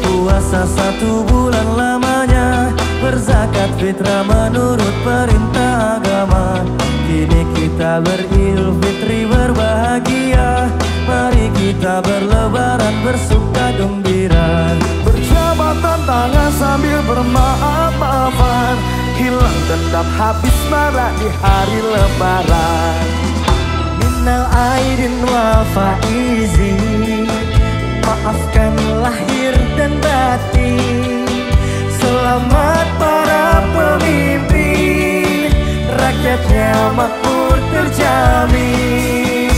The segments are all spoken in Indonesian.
puasa satu bulan lamanya Berzakat fitrah menurut perintah agama. Kini kita beridul fitri berbahagia Mari kita berlebaran bersuka gembira. Berjabatan tangan sambil bermaaf-maafan Hilang dendam habis marah di hari lebaran. Minal aidin wal faizin Maafkan lahir dan batin. Selamat para pemimpin Rakyatnya makmur terjamin.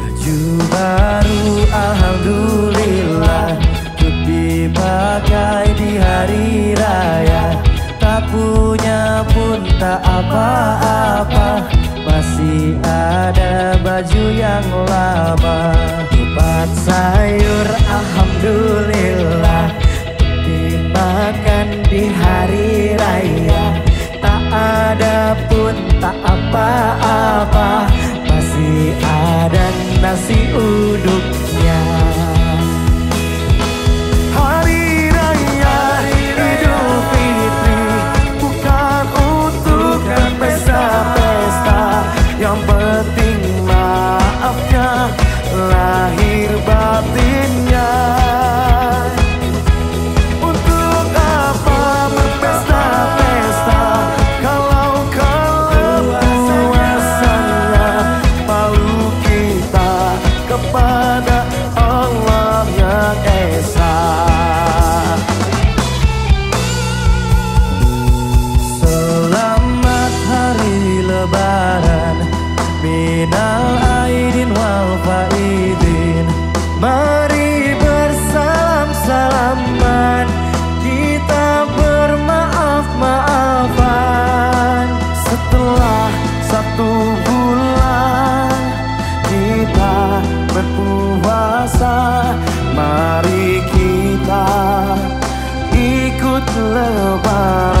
Baju baru Alhamdulillah Untuk dipakai di hari raya. Tak punya pun tak apa-apa Masih ada makan di hari raya Tak ada pun tak apa-apa Bye. kuasa Mari kita ikut lebar